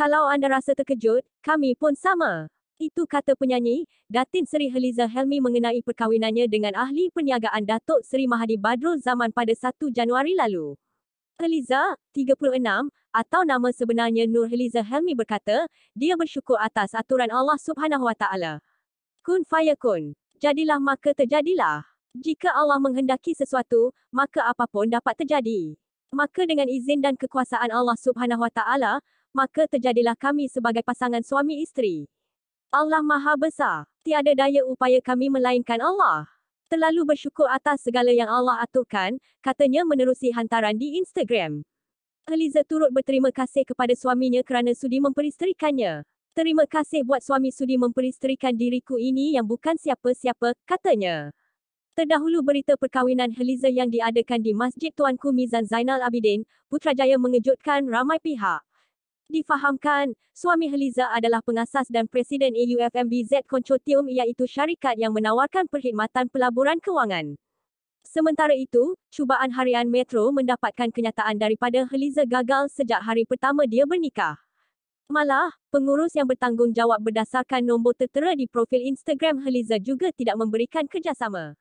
Kalau anda rasa terkejut, kami pun sama. Itu kata penyanyi, Datin Seri Heliza Helmi mengenai perkahwinannya dengan ahli perniagaan Datuk Seri Mahadi Badrul Zaman pada 1 Januari lalu. Heliza, 36, atau nama sebenarnya Nur Heliza Helmi berkata, dia bersyukur atas aturan Allah Subhanahu Wa Taala. Kun fayakun. Jadilah maka terjadilah. Jika Allah menghendaki sesuatu, maka apapun dapat terjadi. Maka dengan izin dan kekuasaan Allah Subhanahu Wa Taala, maka terjadilah kami sebagai pasangan suami isteri. Allah Maha Besar. Tiada daya upaya kami melainkan Allah. Terlalu bersyukur atas segala yang Allah aturkan, katanya menerusi hantaran di Instagram. Eliza turut berterima kasih kepada suaminya kerana sudi memperisterikannya. Terima kasih buat suami sudi memperisterikan diriku ini yang bukan siapa-siapa, katanya. Terdahulu berita perkahwinan Heliza yang diadakan di Masjid Tuanku Mizan Zainal Abidin, Putrajaya mengejutkan ramai pihak. Difahamkan, suami Heliza adalah pengasas dan Presiden AUFMBZ Consortium iaitu syarikat yang menawarkan perkhidmatan pelaburan kewangan. Sementara itu, cubaan harian Metro mendapatkan kenyataan daripada Heliza gagal sejak hari pertama dia bernikah. Malah, pengurus yang bertanggungjawab berdasarkan nombor tertera di profil Instagram Heliza juga tidak memberikan kerjasama.